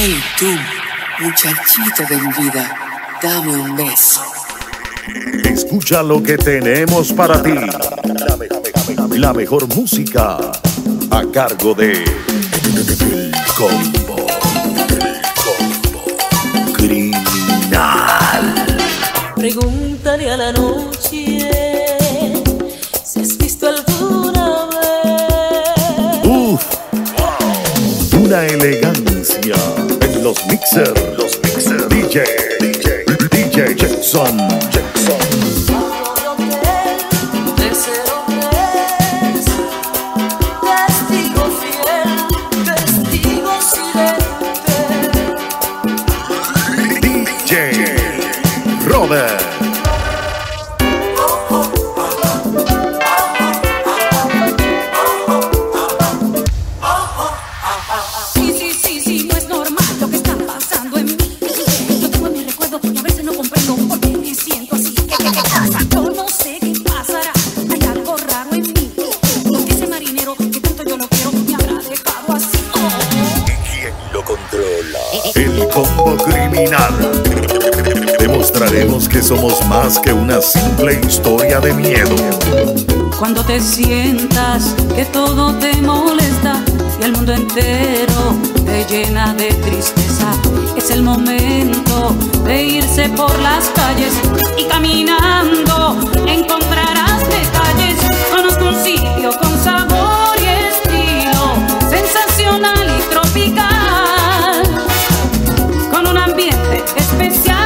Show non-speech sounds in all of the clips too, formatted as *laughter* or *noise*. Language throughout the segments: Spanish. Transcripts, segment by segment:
Hey tú, muchachita de mi vida, dame un beso. Escucha lo que tenemos para ti. La mejor música a cargo de El Combo. El Combo Criminal. Pregúntale a la noche si has visto alguna vez. Uf, una elegancia los mixers. Los mixers. DJ, DJ, DJ Jackson. Jackson. Somos más que una simple historia de miedo. Cuando te sientas que todo te molesta y el mundo entero te llena de tristeza, es el momento de irse por las calles y caminando encontrarás detalles. Conozco un sitio con sabor y estilo, sensacional y tropical con un ambiente especial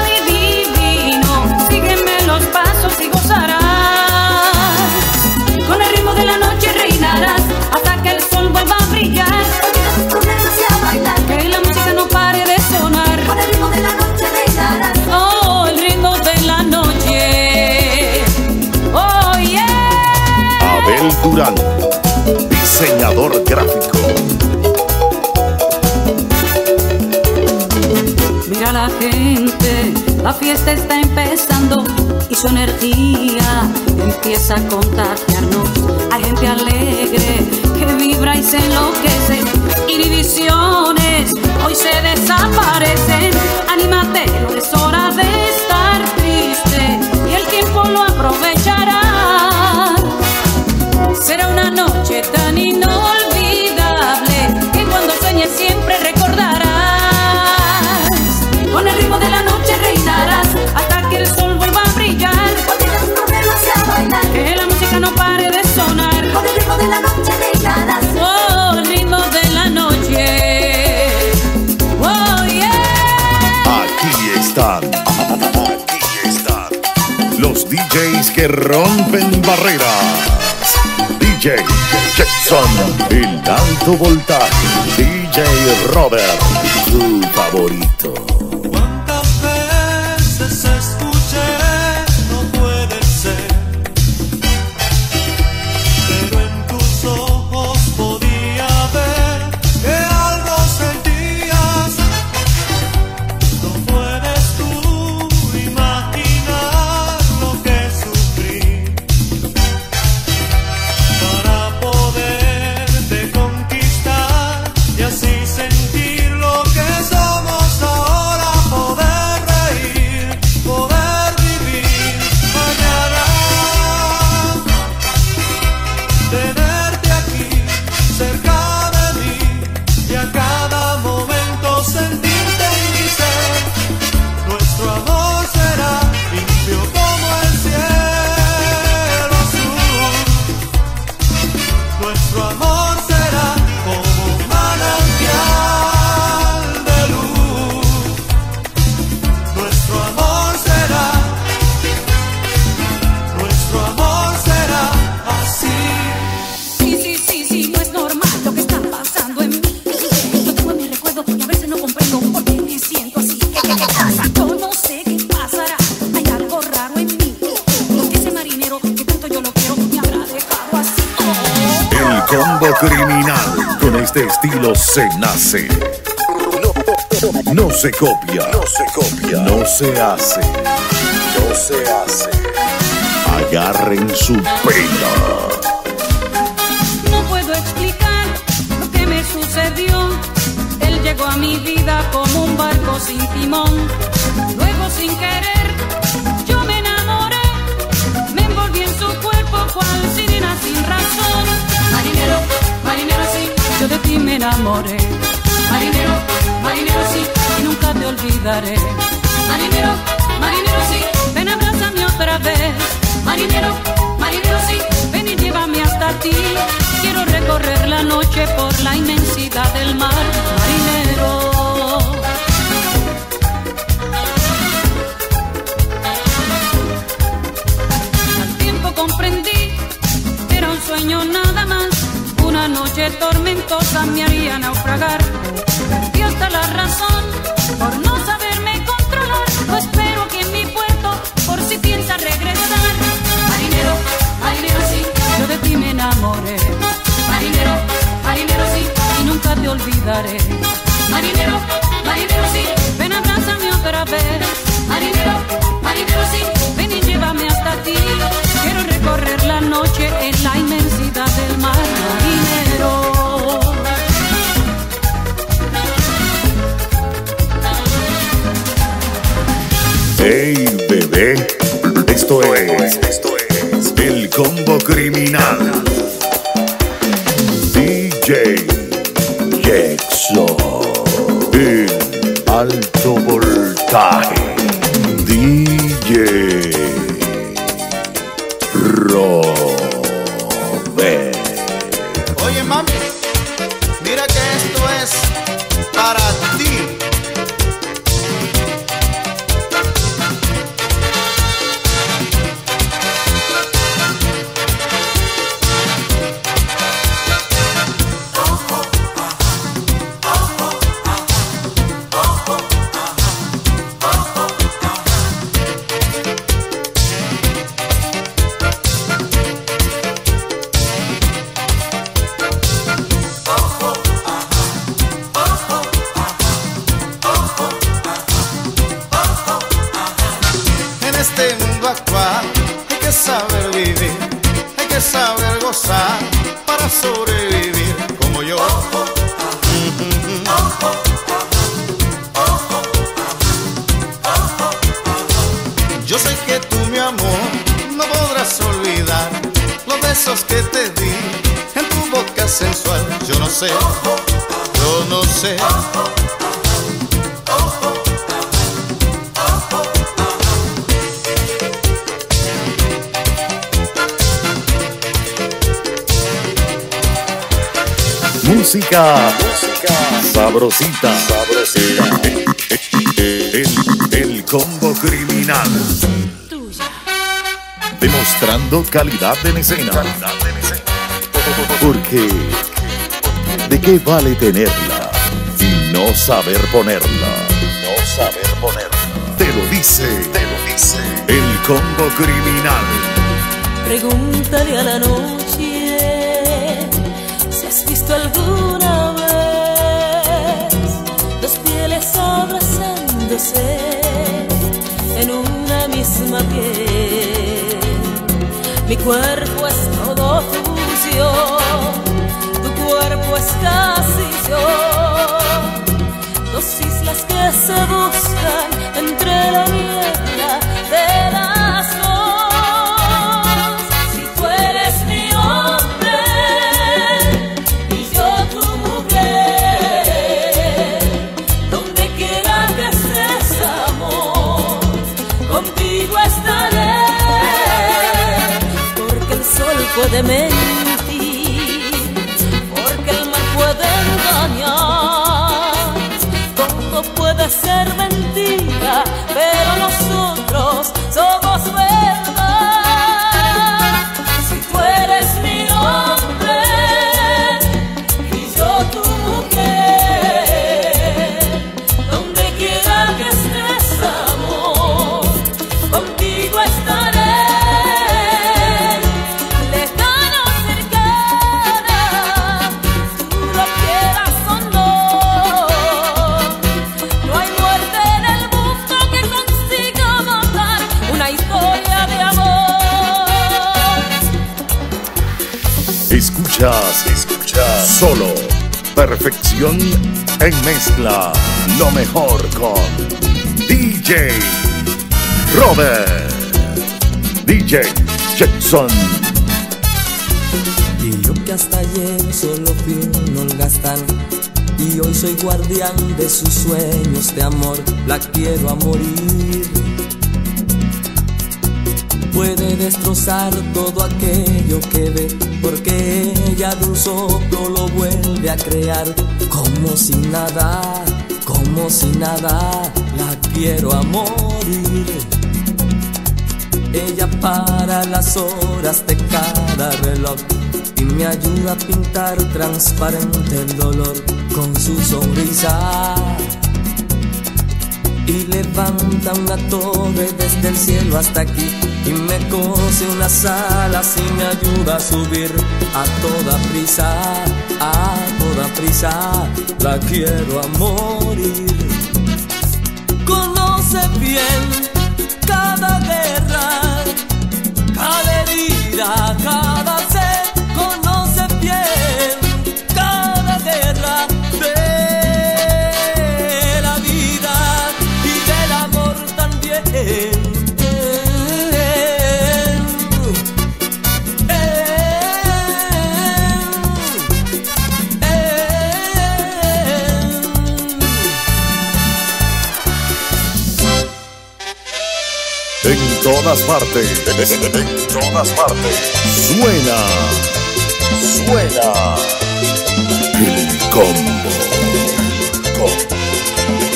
a contagiarnos. Hay gente alegre que vibra y se enloquece. Inhibiciones hoy se desaparecen. Que rompen barreras. DJ Jackson, el alto voltaje. DJ Robert, tu favorito. Este estilo se nace. No se copia. No se copia. No se hace. No se hace. Agarren su pelo. No puedo explicar lo que me sucedió. Él llegó a mi vida como un barco sin timón. Luego sin querer yo me enamoré, me envolví en su cuerpo cual sirena sin razón. Marinero, marinero yo de ti me enamoré. Marinero, marinero sí, y nunca te olvidaré. Marinero, marinero sí, ven abrázame otra vez. Marinero, marinero sí, ven y llévame hasta ti. Quiero recorrer la noche por la inmensidad del mar. Marinero. Al tiempo comprendí que era un sueño nada. Una noche tormentosa me haría naufragar. Perdí hasta la razón por no saberme controlar. No espero que en mi puerto, por si piensa regresar. Marinero, marinero sí, yo de ti me enamoré. Marinero, marinero sí, y nunca te olvidaré. Marinero, marinero sí, ven abrázame otra vez. Marinero, marinero sí, ven y llévame hasta ti. Quiero recorrer la noche esto es, esto es el combo criminal. DJ Jexo en alto voltaje. Amor, no podrás olvidar los besos que te di en tu boca sensual. Yo no sé, yo no sé. Música, sabrosita, sabrosita. El, el combo criminal. Demostrando calidad en escena. Porque ¿de qué vale tenerla y no saber ponerla? No saber ponerla. Te lo dice, te lo dice. El combo criminal. Pregúntale a la noche si has visto alguna Mi cuerpo es todo tuyo, tu cuerpo es casi yo. Dos islas que se buscan entre la niebla puede mentir, porque el mar puede engañar. Todo puede ser mentira, Perfección en mezcla. Lo mejor con DJ Robert. DJ Jackson. Y yo que hasta ayer solo fui un holgazán Y hoy soy guardián de sus sueños de amor La quiero a morir destrozar todo aquello que ve Porque ella de un soplo lo vuelve a crear. Como si nada, como si nada La quiero a morir. Ella para las horas de cada reloj y me ayuda a pintar transparente el dolor con su sonrisa. Y levanta una torre desde el cielo hasta aquí y me cose unas alas y me ayuda a subir a toda prisa, a toda prisa. La quiero a morir. Conoce bien cada guerra, cada herida, cada sed, conoce bien cada guerra de la vida y del amor también. Todas partes. En *laughs* todas partes. Suena. Suena. El combo. Con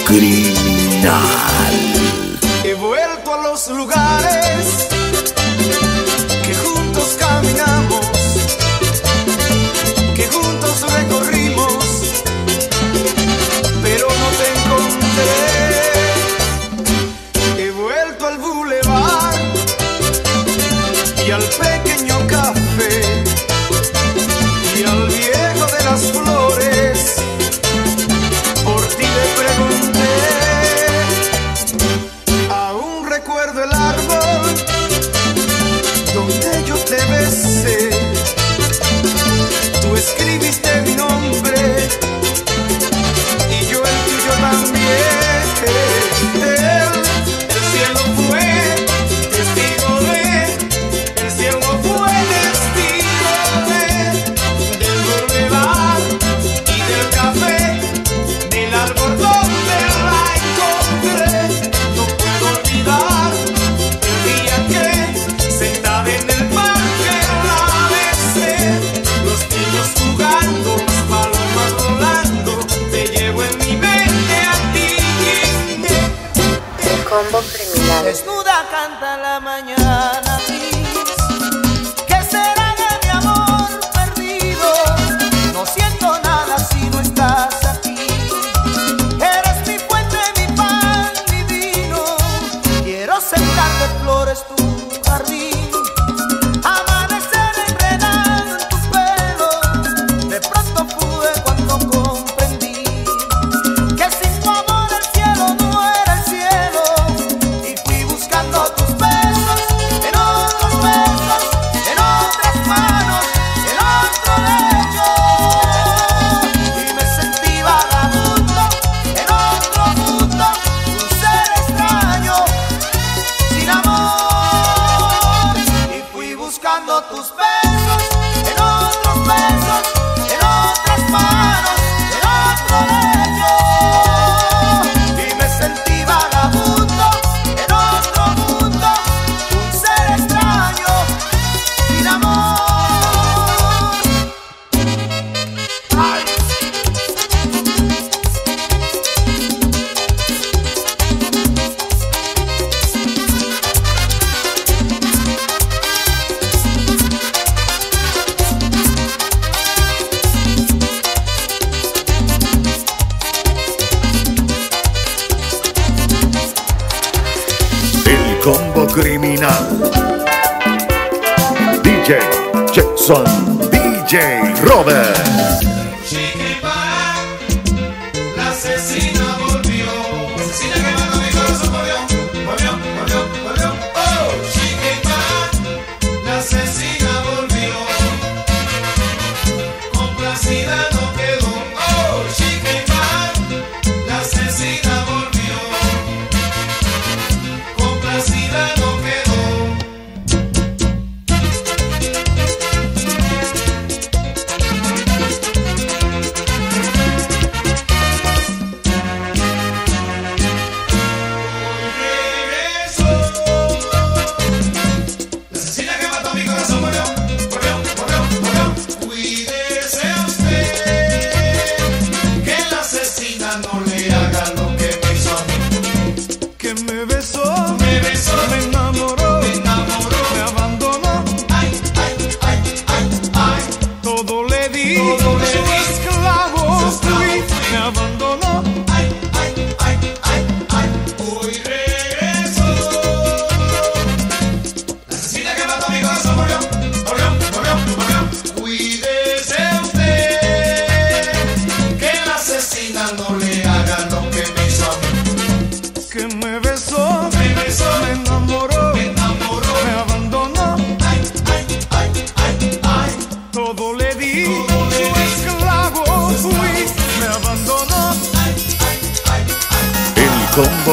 criminal.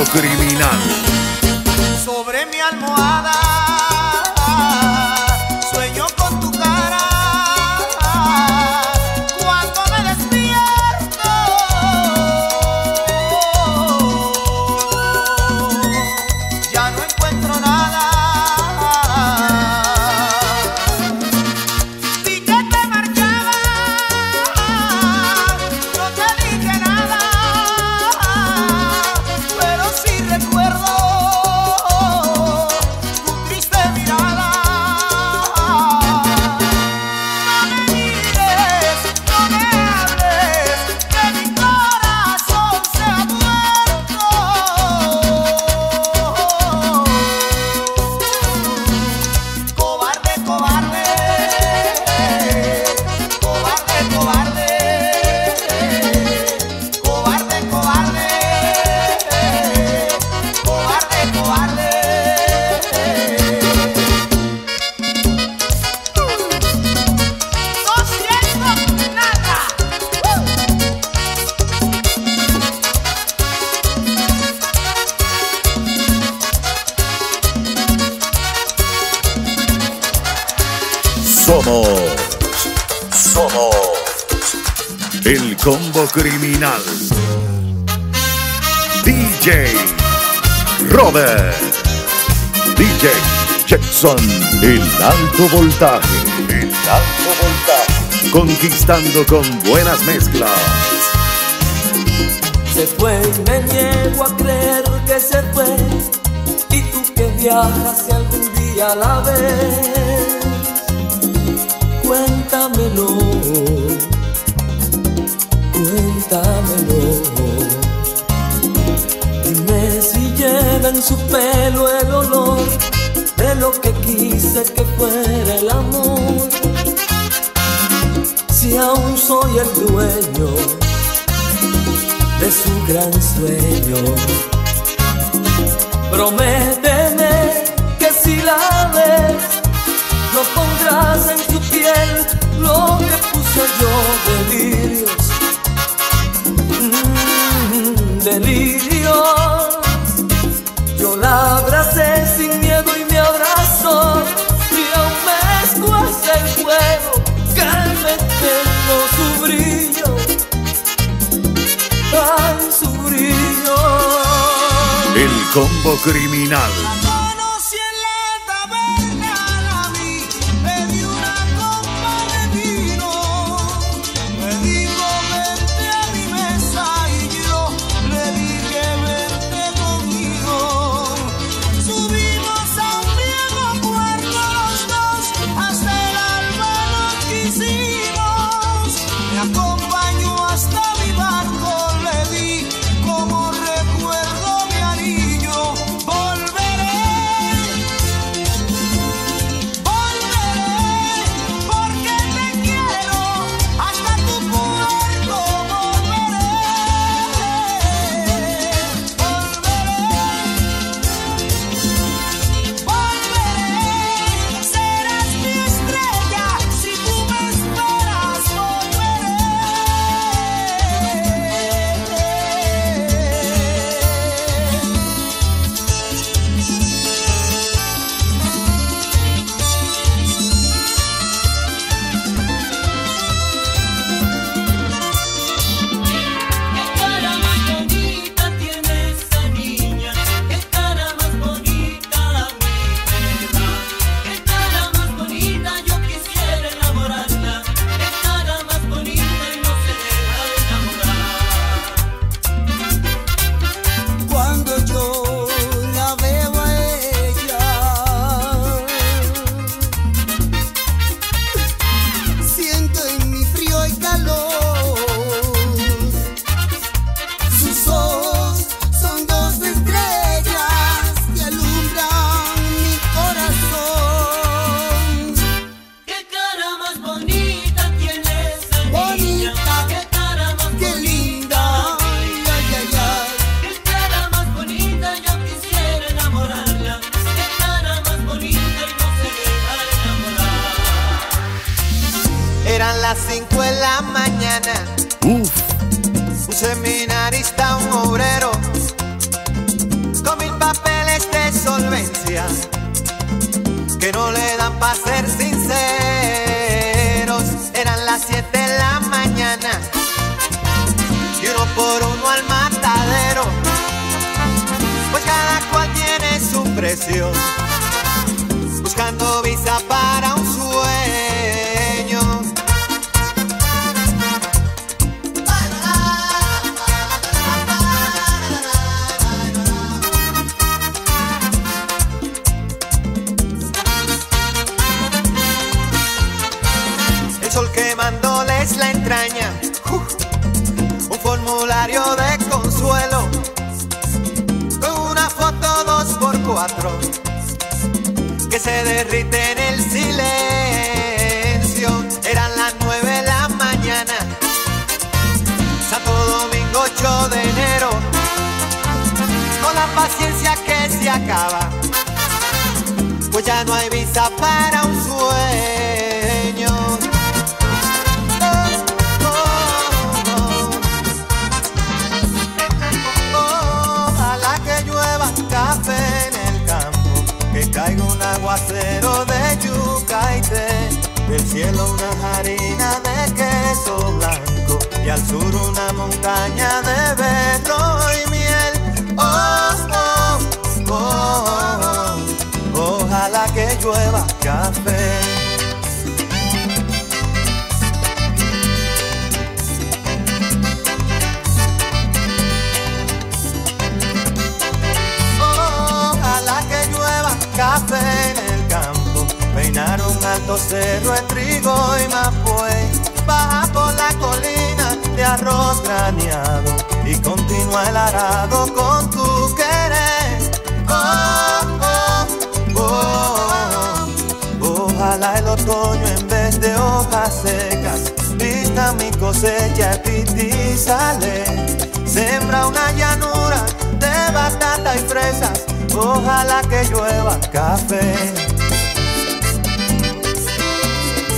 criminal. Sobre mi almohada. criminal. DJ Robert. DJ Jackson. El alto voltaje. El alto voltaje. Conquistando con buenas mezclas. Se fue y me niego a creer que se fue. Y tú que viajas y algún día la ves. Cuéntamelo en su pelo el olor de lo que quise que fuera el amor. Si aún soy el dueño de su gran sueño, promete Combo Criminal. De yuca y té, del cielo una harina de queso blanco y al sur una montaña de berro y miel. Oh, oh, oh, oh. Ojalá que llueva café. Alto cerro trigo y mapue, baja por la colina de arroz graneado y continúa el arado con tu querer. Oh, oh, oh. Ojalá el otoño en vez de hojas secas vista mi cosecha y sale. Sembra una llanura de batata y fresas. Ojalá que llueva café.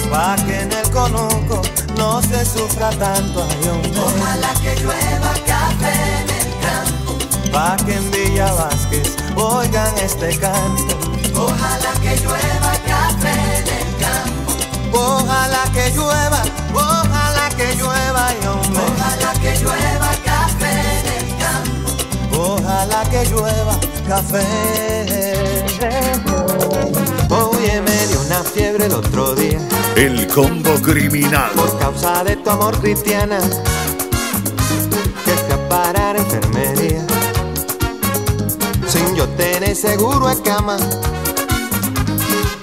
Pa' que en el conuco no se sufra tanto ay, hombre. Ojalá que llueva café en el campo. Pa' que en Villa Vázquez oigan este canto. Ojalá que llueva café en el campo. Ojalá que llueva, ojalá que llueva, ay, hombre. Ojalá que llueva café en el campo. Ojalá que llueva café. Oye, me dio una fiebre el otro día El combo criminal. por causa de tu amor cristiana. Que fui a parar a enfermería sin yo tener seguro en cama.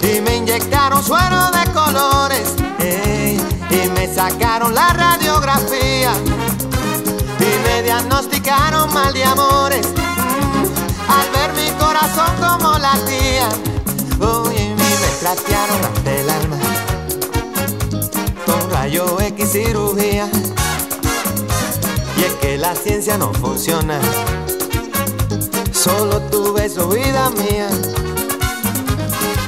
Y me inyectaron suero de colores ey, y me sacaron la radiografía y me diagnosticaron mal de amores Oye, me retratearon ante el alma con rayo X cirugía. Y es que la ciencia no funciona. Solo tu beso, vida mía.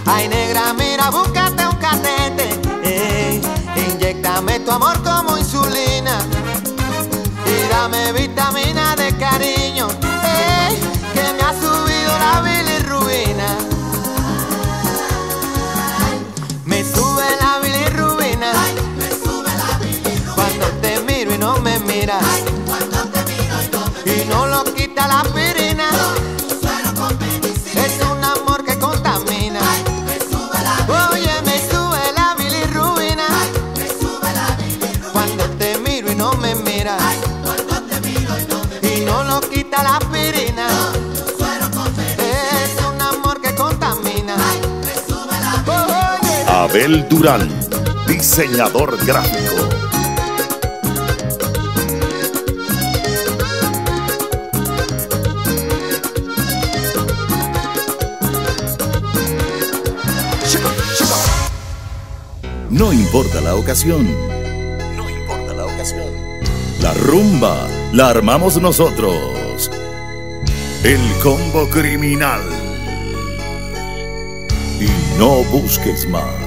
Ay, negra, mira, búscate un catete. Ey, inyectame tu amor como insulina. Y dame vitamina de cariño. Y no lo quita la aspirina. Es un amor que contamina. Oye, me sube la bilirrubina. Cuando te miro y no me miras. Y no lo quita la aspirina. Es un amor que contamina. Abel Durán, diseñador gráfico. No importa la ocasión. No importa la ocasión. La rumba la armamos nosotros. El combo criminal. Y no busques más.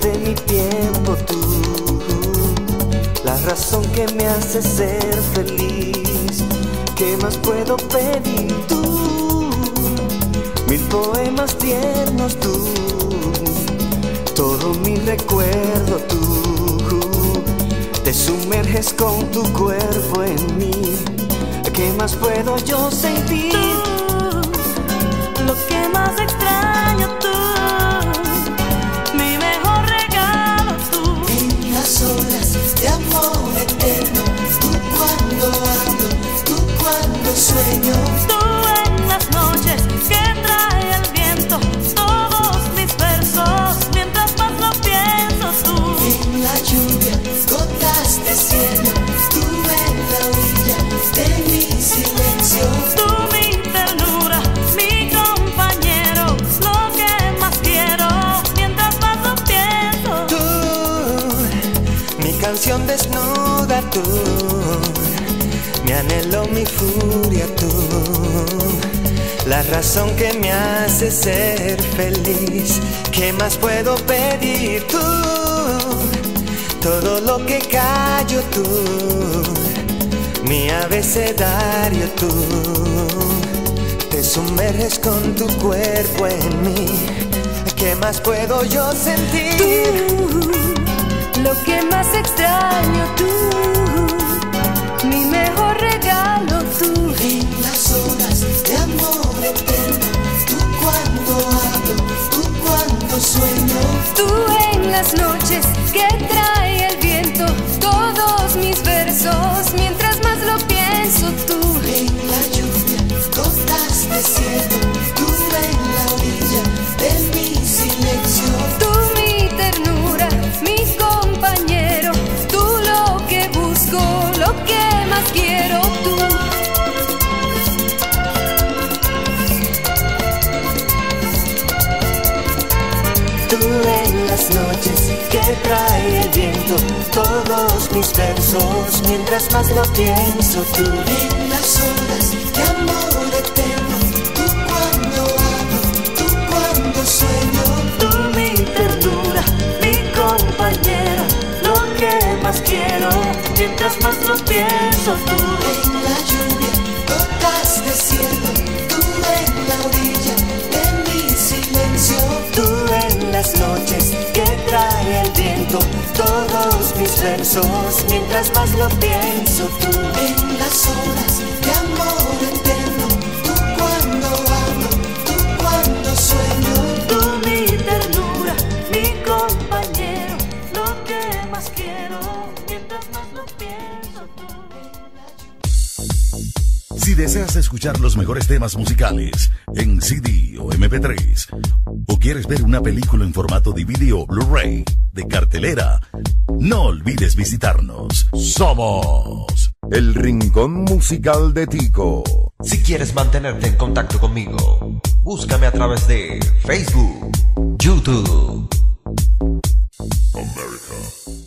De mi tiempo tú. la razón que me hace ser feliz. ¿Qué más puedo pedir tú? Mil poemas tiernos tú, todo mi recuerdo tú. Te sumerges con tu cuerpo en mí. ¿Qué más puedo yo sentir? Lo que más extraño desnuda tú, mi anhelo, mi tú, la razón que me hace ser feliz. ¿Qué más puedo pedir tú? Todo lo que callo tú, mi abecedario tú, te sumerges con tu cuerpo en mí. ¿Qué más puedo yo sentir? Lo que más extraño tú, En las horas de amor eterno, tú cuando hablo, tú cuando sueño. Tú en las noches que trae mientras más lo pienso tú. En las horas de amor eterno, tú cuando hablo, tú cuando sueño. Tú mi ternura, mi compañero, lo que más quiero, mientras más lo pienso tú. Mientras más lo pienso tú. En las horas de amor eterno, tú cuando hablo, tú cuando sueño. Tú mi ternura, mi compañero, lo que más quiero, mientras más lo pienso tú. Si deseas escuchar los mejores temas musicales en CD o MP3, o quieres ver una película en formato DVD o Blu-ray de cartelera, no olvides visitarnos. Somos El Rincón Musical de Tico. Si quieres mantenerte en contacto conmigo, búscame a través de Facebook, YouTube. America.